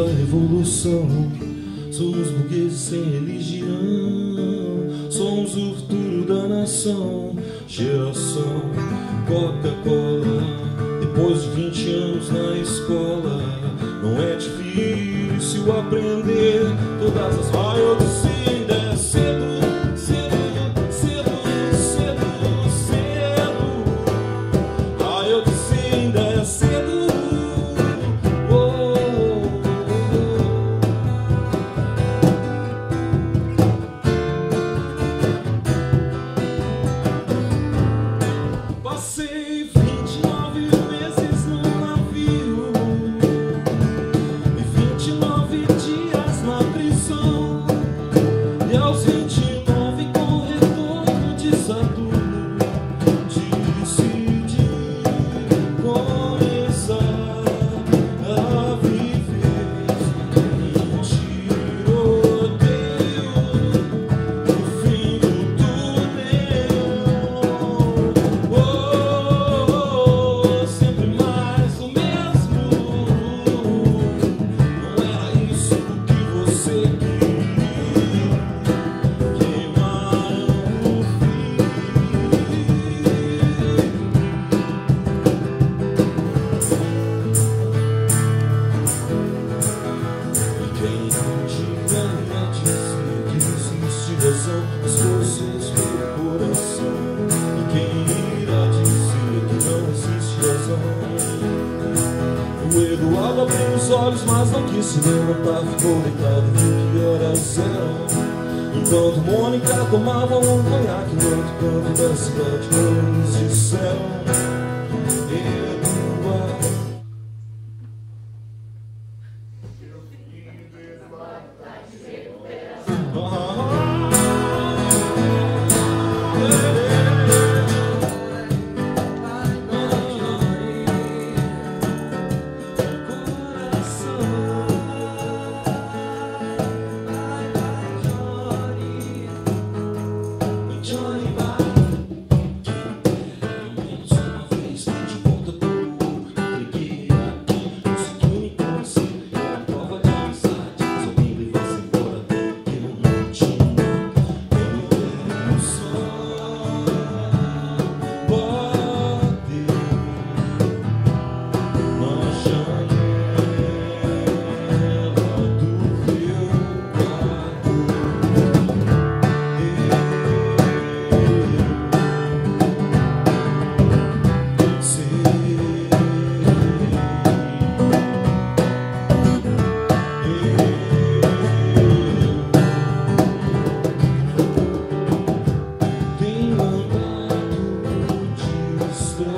a revolução. Somos burgueses sem religião. Somos o futuro da nação. Geração Coca-Cola. Depois de 20 anos na escola, não é difícil aprender todas as maiores ainda mas não quis se levantar Ficou deitado e viu que horas eram Enquanto Mônica tomava um conhaque no outro canto da cidade Eles disseram Cristo.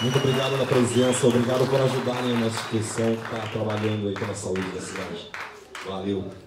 Muito obrigado pela presença, obrigado por ajudarem a nossa instituição que está trabalhando aí pela saúde da cidade. Valeu.